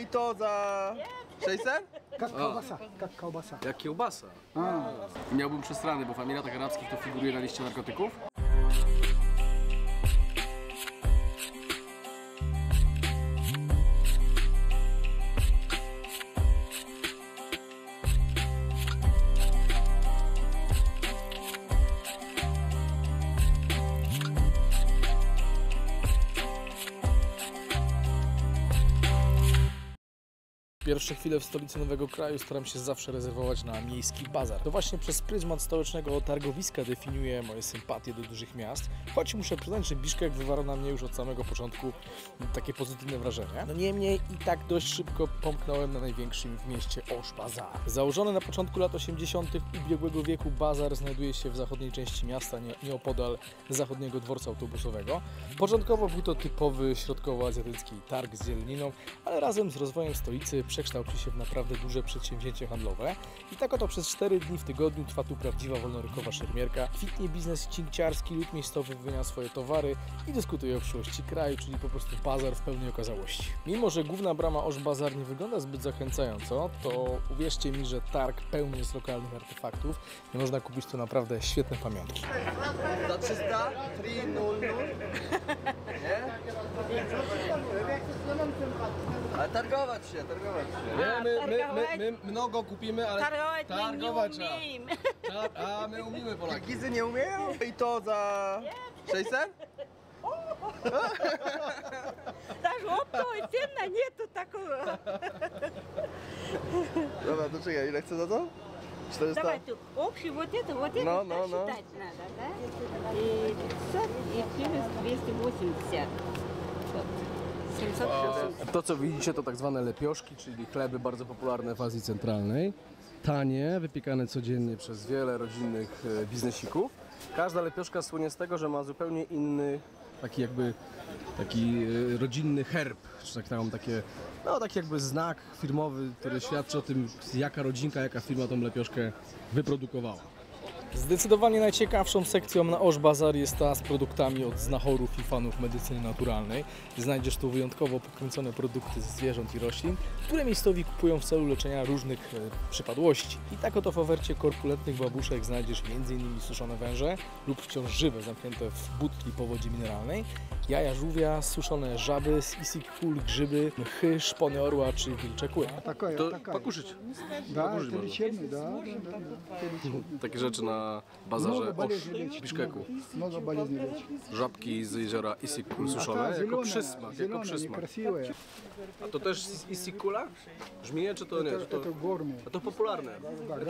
I to za 600? Jak kiełbasa, jak kiełbasa. Jak kiełbasa. A. Miałbym przesrany, bo w Emiratach Arabskich to figuruje na liście narkotyków. Pierwsze chwile w stolicy nowego kraju staram się zawsze rezerwować na miejski bazar. To właśnie przez pryzmat stołecznego targowiska definiuję moje sympatie do dużych miast, choć muszę przyznać, że Biszkek wywarł na mnie już od samego początku takie pozytywne wrażenie. No niemniej i tak dość szybko pomknąłem na największym w mieście Osh Bazar. Założony na początku lat 80. ubiegłego wieku bazar znajduje się w zachodniej części miasta, nie, nieopodal zachodniego dworca autobusowego. Początkowo był to typowy środkowoazjatycki targ z zieleniną, ale razem z rozwojem stolicy przekształcił się w naprawdę duże przedsięwzięcie handlowe. I tak oto przez 4 dni w tygodniu trwa tu prawdziwa wolnorynkowa szermierka. Kwitnie biznes cinkciarski, lud miejscowy wymienia swoje towary i dyskutuje o przyszłości kraju, czyli po prostu bazar w pełnej okazałości. Mimo, że główna brama Osh Bazar nie wygląda zbyt zachęcająco, to uwierzcie mi, że targ pełny jest lokalnych artefaktów i można kupić tu naprawdę świetne pamiątki. Za 300? 3, 0, 0. Nie? Ale targować się, targować Nie, my, my, my, my mnogo kupimy, ale Targować my nie targować trzeba. umiem. Tak, A my umimy Polaki. Gizy nie umieją? I to za 600? Даже оптовой цены нету такого. Dobra, to czekaj, ile chcę za to? 400? Давай тут общий вот это, вот это No, no, no. считать надо, да? И 500, и через 280. wszystkim, co To co widzicie to tak zwane lepioszki, czyli chleby bardzo popularne w Azji Centralnej. Tanie, wypiekane codziennie przez wiele rodzinnych e, biznesików. Każda lepioszka słynie z tego, że ma zupełnie inny taki jakby taki e, rodzinny herb, czy tak tam takie, no tak jakby znak firmowy, który świadczy o tym, jaka rodzinka, jaka firma tą lepioszkę wyprodukowała. Zdecydowanie najciekawszą sekcją na Osh Bazar jest ta z produktami od znachorów i fanów medycyny naturalnej. Znajdziesz tu wyjątkowo pokręcone produkty ze zwierząt i roślin, które miejscowi kupują w celu leczenia różnych e, przypadłości. I tak oto w ofercie korpulentnych babuszek znajdziesz m.in. suszone węże lub wciąż żywe, zamknięte w budki po wodzie mineralnej, jaja żółwia, suszone żaby, sisik kul, grzyby, mchy, szpony orła czy wilcze kły. такая, To такая. pokuszyć. Да, покушать это можно. лечебный, да, да, да, да. Это лечебный. Takie rzeczy na Много bazarze Osh болезней w лечит, Biszkeku. много, много болезней лечит. Żabki z jeziora Isikul А suszone, та jako зеленая, przysmak, jako зеленая, przysmak. некрасивая, A to też z Isikula? Żmije czy to nie? это, Czy to... это горные. A to popularne.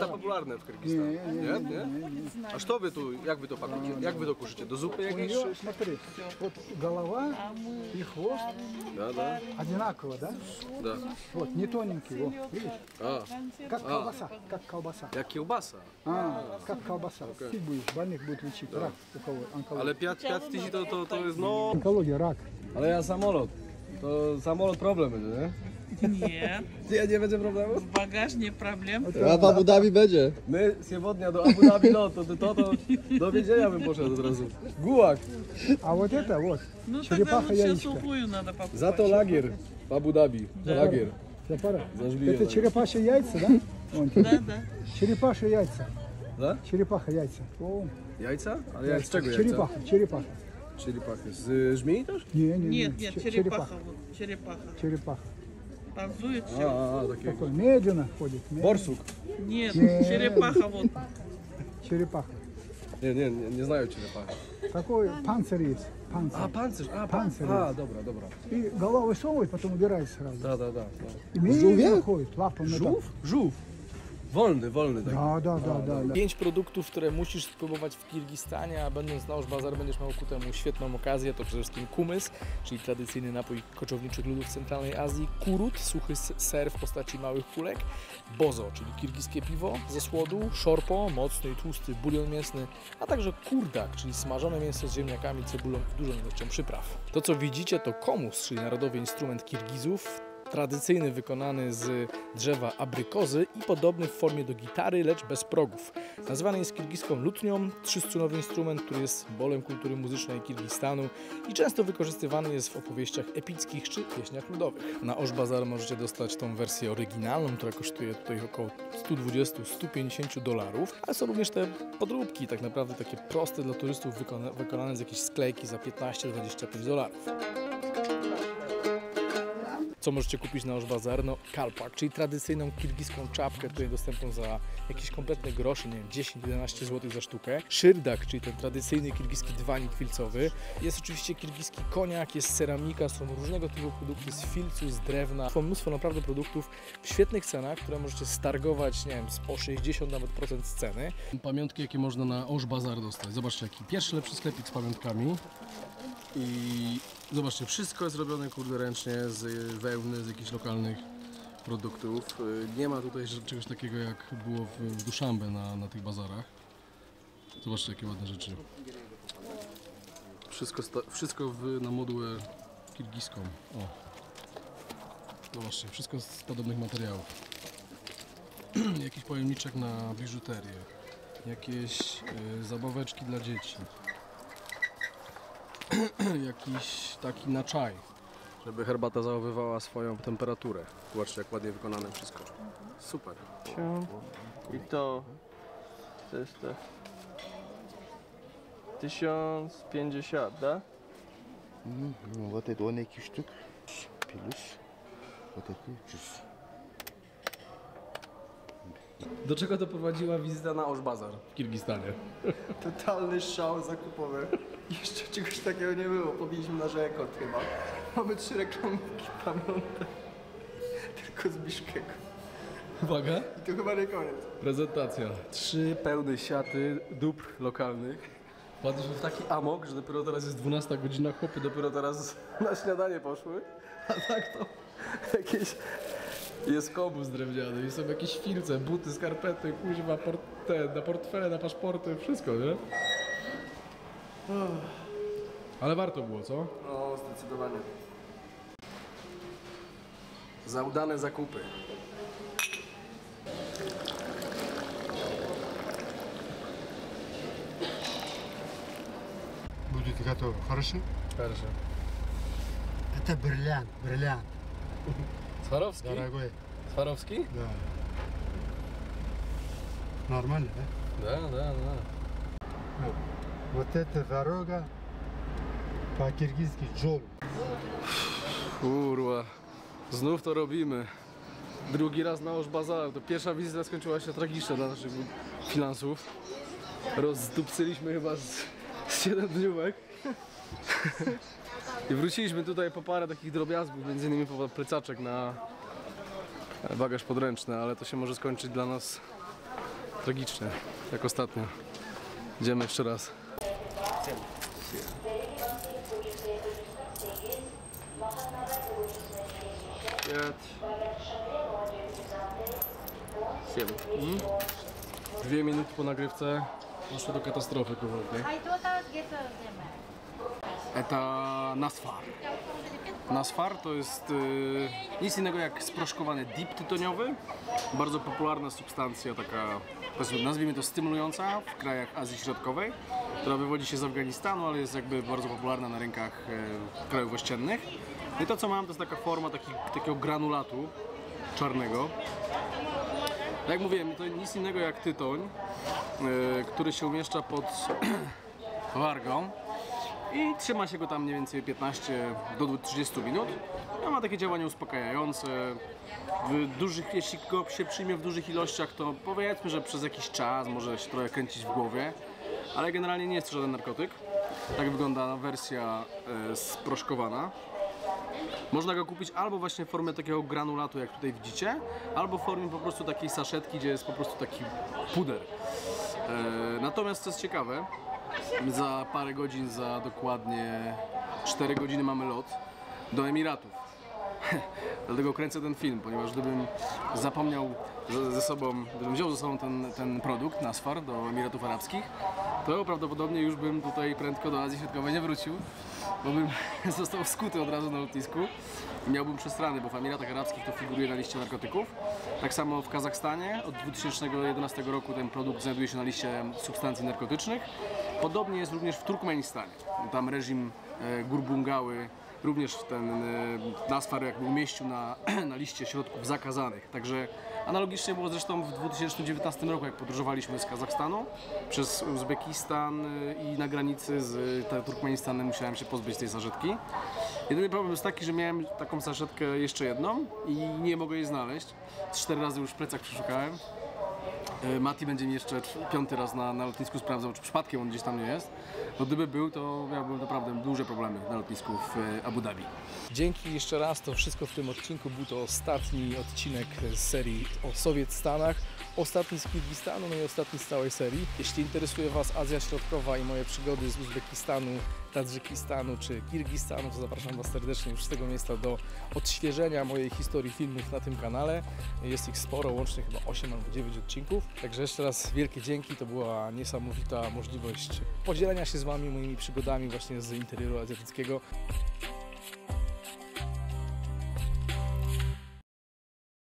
To popularne w Не, Kyrgyzstanie. не, Nie? не, Nie? А что вы тут, как вы то покушаете? Как вы тут кушаете? До зубы у нее, смотри, вот голова и хвост да, да. одинаково, да? Да. Вот, не тоненький, вот, видишь? А. Как а. колбаса, как колбаса. Как колбаса? А, как колбаса. Okay. Ты будешь, больных будет лечить, да. рак у кого, онкология. Але 5, 5 тысяч, то, то, то, то, Онкология, рак. Але я самолот, то самолот проблемы, да? nie? Nie, Ja nie będzie problemu? w bagażnie problem. A w Abu Dhabi będzie. My z Jewodnia do Abu Dhabi, no to, to, to, to do więzienia bym poszedł od razu. Gułak. А вот это вот, Ну тогда черепаха лучше яичко. сухую надо покупать. Za to lagier w Abu Dhabi. Lagier. Запара. Зажгли Это его. черепашьи яйца, да? Вон, Да, да. черепашьи яйца. Da? Черепаха яйца. О, Jajca? Ale jak z czego jajca? черепаха, черепаха. Czyli pachy. Z żmii też? Не, не, не. Нет, нет, че- черепаха. Вот, черепаха. Черепаха. Тазует все. А, а, а, такие. Такой медленно ходит. Медленно. Борсук? Нет, Нет, черепаха вот. Черепаха. Не, не, не, не знаю черепаха. Такой панцирь есть. Панцирь. А, панцирь. А, панцирь. А, добро, добро. И голову высовывает, потом убирает сразу. Да, да, да. да. И медленно ходит, лапами. Жув? Жув. Wolny, wolny. Tak. Do, no, do, do, do. Pięć produktów, które musisz spróbować w Kirgistanie, a będąc na Ożbazar będziesz miał ku temu świetną okazję. To przede wszystkim kumys, czyli tradycyjny napój koczowniczych ludów centralnej Azji, kurut, suchy ser w postaci małych kulek, bozo, czyli kirgiskie piwo ze słodu, szorpo, mocny i tłusty bulion mięsny, a także kurdak, czyli smażone mięso z ziemniakami, cebulą i dużą ilością przypraw. To, co widzicie, to komus, czyli narodowy instrument Kirgizów, tradycyjny wykonany z drzewa abrykozy i podobny w formie do gitary, lecz bez progów. Nazywany jest kirgiską lutnią, trzystrunowy instrument, który jest symbolem kultury muzycznej Kirgistanu i często wykorzystywany jest w opowieściach epickich czy pieśniach ludowych. Na Osh Bazaar możecie dostać tą wersję oryginalną, która kosztuje tutaj około 120-150 dolarów, ale są również te podróbki, tak naprawdę takie proste dla turystów wykona wykonane z jakiejś sklejki za 15-25 dolarów. Co możecie kupić na Osh Bazaar? No kalpak, czyli tradycyjną kirgiską czapkę, tutaj dostępną za jakieś kompletne grosze, nie wiem, 10-11 zł za sztukę. Szyrdak, czyli ten tradycyjny kirgiski dywanik filcowy. Jest oczywiście kirgiski koniak, jest ceramika, są różnego typu produkty z filcu, z drewna. Są mnóstwo naprawdę produktów w świetnych cenach, które możecie stargować, nie wiem, po 60 nawet procent ceny. Pamiątki, jakie można na Osh Bazaar dostać. Zobaczcie, jaki pierwszy lepszy sklepik z pamiątkami. I zobaczcie, wszystko jest robione kurde ręcznie z wełny, z jakichś lokalnych produktów. Y, Nie ma tutaj czegoś takiego jak było w, Duszambę na, na tych bazarach. Zobaczcie jakie ładne rzeczy. Wszystko, wszystko w, na modłę kirgiską. O. Zobaczcie, wszystko z podobnych materiałów. Jakiś pojemniczek na biżuterię. Jakieś y, zabaweczki dla dzieci. jakiś taki na czaj, żeby herbata zachowywała swoją temperaturę. Zobaczcie, jak ładnie wykonane wszystko. Super. I to... To jest to... 1050, да? Ну, вот это он эти штук. Плюс. Вот это плюс. Do czego doprowadziła wizyta na Osh Bazar w Kirgistanie? Totalny szał zakupowy. Jeszcze czegoś takiego nie było. Pobiliśmy nasz rekord chyba. Mamy trzy reklamówki pamiątek. Tylko z Biszkegu. Uwaga, I to chyba nie koniec. prezentacja. Trzy pełne siaty dóbr lokalnych. Wpadliśmy w taki amok, że dopiero teraz jest 12 godzina, chłopy dopiero teraz na śniadanie poszły. A tak to jakieś... Jest kobus drewniany, i są jakieś filce, buty, skarpety, kuźwa, port, te, na portfele, na paszporty, wszystko, nie? Ale warto było, co? No, zdecydowanie. Za udane zakupy. Будет готово. Хорошо? Pierwsze. Это бриллиант, бриллиант. Swarowski? Дорогой. Swarowski? Да. Нормально, да? Da, da, da. Вот эта дорога по-киргизски Джол. Kurwa, znów to robimy. Drugi raz na Osh Bazaar. To pierwsza wizyta skończyła się tragicznie dla naszych finansów. Rozdupcyliśmy chyba z, z 7 dniówek. I wróciliśmy tutaj po parę takich drobiazgów, między innymi po plecaczek na bagaż podręczny, ale to się może skończyć dla nas tragicznie, jak ostatnio. Idziemy jeszcze raz. Pięć. Siedem. Dwie minuty po nagrywce doszło do katastrofy powolnej. Eta Nasfar. Nasfar to jest y, nic innego jak sproszkowany dip tytoniowy. Bardzo popularna substancja, taka nazwijmy to stymulująca w krajach Azji Środkowej, która wywodzi się z Afganistanu, ale jest jakby bardzo popularna na rynkach e, krajów ościennych. No i to co mam to jest taka forma taki, takiego granulatu czarnego. Tak jak mówiłem, to nic innego jak tytoń, e, który się umieszcza pod wargą i trzyma się go tam mniej więcej 15 do 30 minut. No, ma takie działanie uspokajające. W dużych, jeśli go się przyjmie w dużych ilościach, to powiedzmy, że przez jakiś czas może się trochę kręcić w głowie, ale generalnie nie jest to żaden narkotyk. Tak wygląda wersja e, sproszkowana. Można go kupić albo właśnie w formie takiego granulatu, jak tutaj widzicie, albo w formie po prostu takiej saszetki, gdzie jest po prostu taki puder. E, natomiast co jest ciekawe, za parę godzin, za dokładnie 4 godziny mamy lot do Emiratów. Dlatego kręcę ten film, ponieważ gdybym zapomniał ze- sobą, gdybym wziął ze sobą ten, ten produkt, Nasfar, do Emiratów Arabskich, to prawdopodobnie już bym tutaj prędko do Azji Środkowej nie wrócił. bo bym został skuty od razu na lotnisku. Miałbym przesrany, bo w Emiratach Arabskich to figuruje na liście narkotyków. Tak samo w Kazachstanie od 2011 roku ten produkt znajduje się na liście substancji narkotycznych. Podobnie jest również w Turkmenistanie. Tam reżim e, Gurbungały również ten e, Nasfar jakby umieścił na, na liście środków zakazanych. Także analogicznie było zresztą w 2019 roku, jak podróżowaliśmy z Kazachstanu przez Uzbekistan e, i na granicy z Turkmenistanem musiałem się pozbyć tej sarzetki. Jedyny problem jest taki, że miałem taką sarzetkę jeszcze jedną i nie mogę jej znaleźć. Cztery razy już w plecach przeszukałem. E, Mati będzie mi jeszcze piąty raz na, na lotnisku sprawdzał, czy przypadkiem on gdzieś tam nie jest. Bo gdyby był, to miałbym naprawdę duże problemy na lotnisku w e, Abu Dhabi. Dzięki jeszcze raz, to wszystko w tym odcinku. Był to ostatni odcinek z serii o Sowiet Stanach. Ostatni z Kirgistanu, no i ostatni z całej serii. Jeśli interesuje Was Azja Środkowa i moje przygody z Uzbekistanu, Tadżykistanu czy Kirgistanu, to zapraszam Was serdecznie już z tego miejsca do odświeżenia mojej historii filmów na tym kanale. Jest ich sporo, łącznie chyba 8 albo 9 odcinków. Także jeszcze raz wielkie dzięki, to była niesamowita możliwość podzielenia się z Wami moimi przygodami właśnie z interioru azjatyckiego.